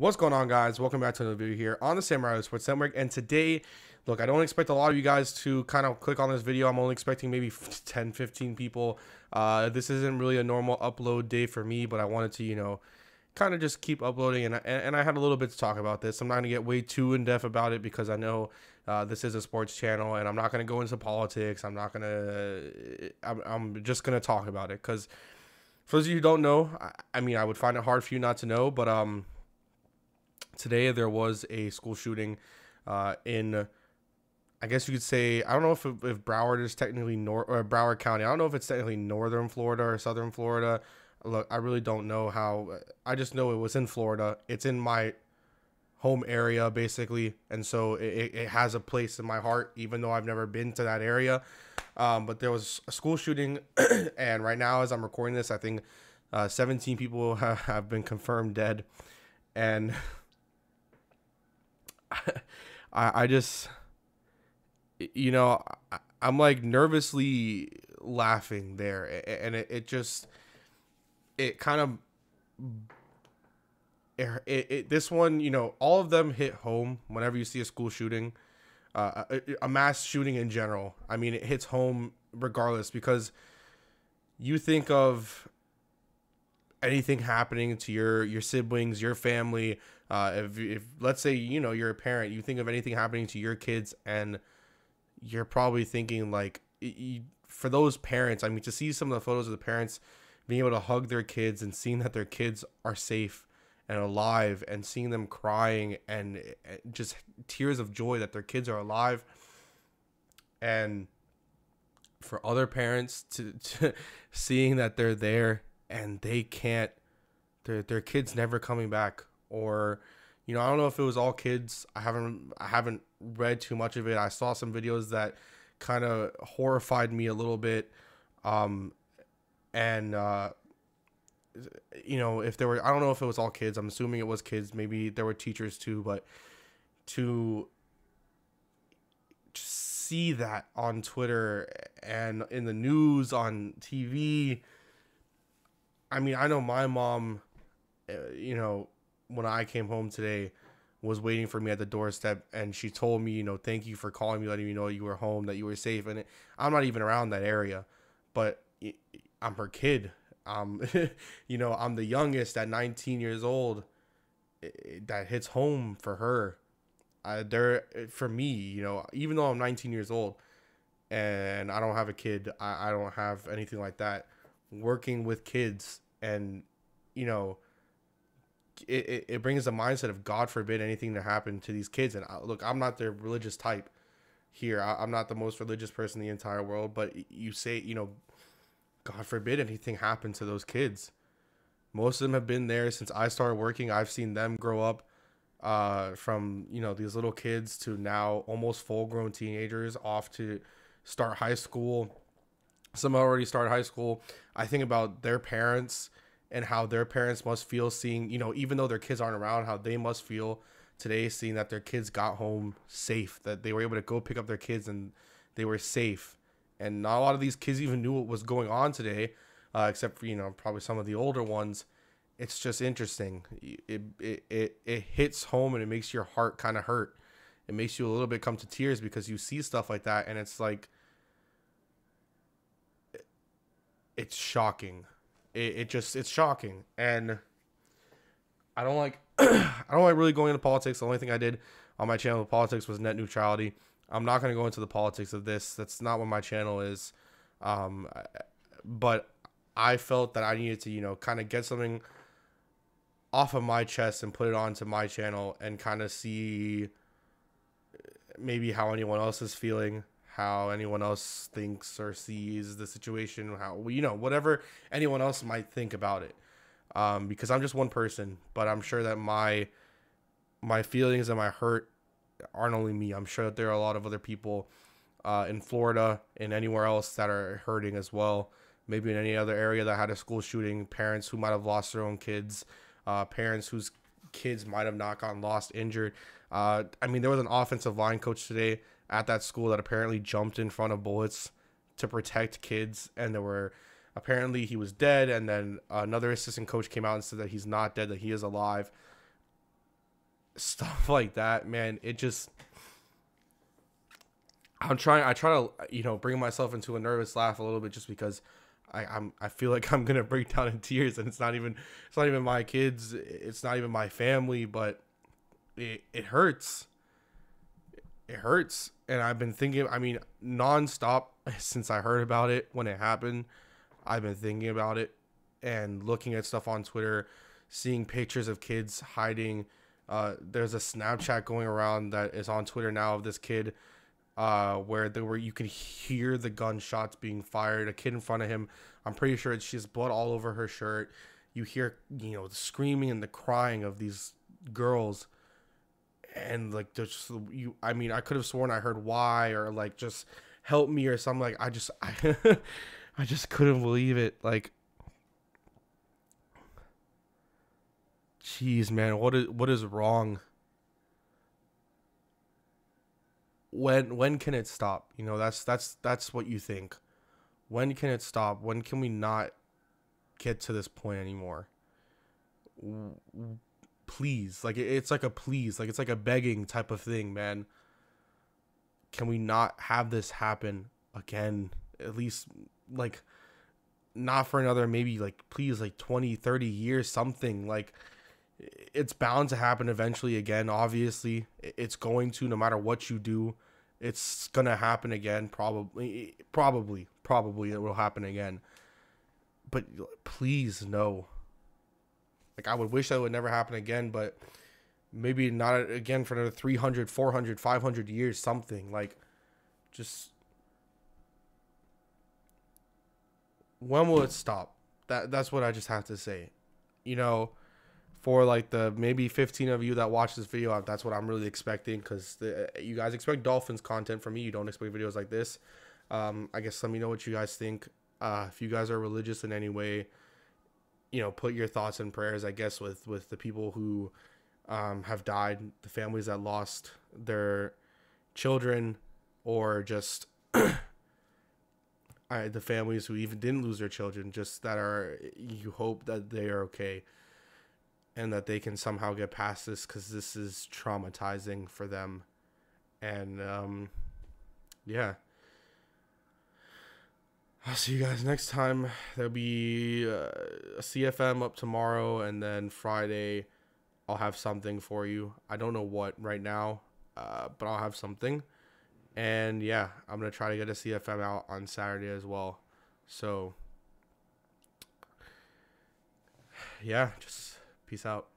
What's going on, guys? Welcome back to another video here on the Samurai Sports Network. And today, look, I don't expect a lot of you guys to kind of click on this video. I'm only expecting maybe 10, 15 people. Uh, this isn't really a normal upload day for me, but I wanted to, you know, kind of just keep uploading. And, and I had a little bit to talk about this. I'm not going to get way too in depth about it because I know uh, this is a sports channel and I'm not going to go into politics. I'm not going to, I'm, I'm just going to talk about it because for those of you who don't know, I, I mean, I would find it hard for you not to know, but, um, today there was a school shooting uh, in I guess you could say I don't know if if Broward is technically nor or Broward County. I don't know if it's technically northern Florida or southern Florida. Look, I really don't know how. I just know it was in Florida. It's in my home area basically, and so it, it has a place in my heart, even though I've never been to that area. Um, but there was a school shooting, and right now, as I'm recording this, I think uh, 17 people have, have been confirmed dead, and I, I just, you know, I, I'm like nervously laughing there, and it, it just, it kind of, it, it, it, this one, you know, all of them hit home whenever you see a school shooting, uh, a, a mass shooting in general. I mean, it hits home regardless because you think of anything happening to your your siblings, your family, uh, if if let's say you know you're a parent, you think of anything happening to your kids, and you're probably thinking like, you, for those parents, I mean, to see some of the photos of the parents being able to hug their kids and seeing that their kids are safe and alive, and seeing them crying and just tears of joy that their kids are alive, and for other parents to, to seeing that they're there and they can't their their kids never coming back or you know I don't know if it was all kids. I haven't I haven't read too much of it. I saw some videos that kind of horrified me a little bit um and uh you know if there were I don't know if it was all kids. I'm assuming it was kids. Maybe there were teachers too but to see that on Twitter and in the news on TV I mean, I know my mom, uh, you know, when I came home today, was waiting for me at the doorstep, and she told me, you know, thank you for calling me, letting me know you were home, that you were safe. And it, I'm not even around that area, but I'm her kid. Um, you know, I'm the youngest at 19 years old. It, that hits home for her. Uh, there for me, you know, even though I'm 19 years old, and I don't have a kid, I, I don't have anything like that working with kids and you know it, it, it brings a mindset of god forbid anything to happen to these kids. And I, look i'm not the religious type here. I, i'm not the most religious person in the entire world but you say you know god forbid anything happen to those kids. Most of them have been there since i started working. I've seen them grow up uh, from you know these little kids to now almost full grown teenagers off to start high school some already started high school. I think about their parents and how their parents must feel seeing, you know, even though their kids aren't around, how they must feel today seeing that their kids got home safe, that they were able to go pick up their kids and they were safe. And not a lot of these kids even knew what was going on today, uh, except for, you know, probably some of the older ones. It's just interesting. It, it, it, it hits home and it makes your heart kind of hurt. It makes you a little bit come to tears because you see stuff like that and it's like, it's shocking. It, it just it's shocking, and I don't like I don't like really going into politics. The only thing I did on my channel with politics was net neutrality. I'm not going to go into the politics of this. That's not what my channel is. Um, but I felt that I needed to, you know, kind of get something off of my chest and put it onto my channel and kind of see maybe how anyone else is feeling how anyone else thinks or sees the situation, how you know whatever anyone else might think about it. Um, because I'm just one person, but I'm sure that my my feelings and my hurt aren't only me. I'm sure that there are a lot of other people uh, in Florida and anywhere else that are hurting as well. Maybe in any other area that had a school shooting, parents who might have lost their own kids, uh, parents whose kids might have not gotten lost, injured. Uh, I mean, there was an offensive line coach today at that school that apparently jumped in front of bullets to protect kids, and there were apparently he was dead, and then another assistant coach came out and said that he's not dead, that he is alive. stuff like that, man, it just I'm trying I try to you know bring myself into a nervous laugh a little bit just because I, I'm I feel like I'm gonna break down in tears and it's not even it's not even my kids it's not even my family but it, it hurts it hurts and I've been thinking I mean nonstop since I heard about it when it happened I've been thinking about it and looking at stuff on Twitter seeing pictures of kids hiding uh, there's a Snapchat going around that is on Twitter now of this kid uh, where there were you can hear the gunshots being fired. A kid in front of him. I'm pretty sure it's just blood all over her shirt. You hear you know the screaming and the crying of these girls, and like just you. I mean, I could have sworn I heard why or like just help me or something. Like I just I, I just couldn't believe it. Like. Jeez, man, what is what is wrong? when when can it stop? You know, that's that's that's what you think. When can it stop? When can we not get to this point anymore? Please, like it's like a please, like it's like a begging type of thing, man. Can we not have this happen again? At least like not for another maybe like please like 20 30 years something. Like it's bound to happen eventually again obviously. It's going to no matter what you do it's gonna happen again probably probably probably it will happen again. But please no like i would wish that would never happen again but maybe not again for another 300 400 500 years something. Like just when will it stop? That that's what i just have to say. You know for like the maybe 15 of you that watch this video that's what i'm really expecting because you guys expect dolphins content from me. You don't expect videos like this. Um, i guess let me know what you guys think. Uh, if you guys are religious in any way you know put your thoughts and prayers i guess with with the people who um, have died the families that lost their children or just I, the families who even didn't lose their children just that are you hope that they are okay and that they can somehow get past this because this is traumatizing for them. And um, yeah. I'll see you guys next time. There'll be uh, a CFM up tomorrow, and then Friday, I'll have something for you. I don't know what right now, uh, but I'll have something. And yeah, I'm gonna try to get a CFM out on Saturday as well. So yeah, just Peace out.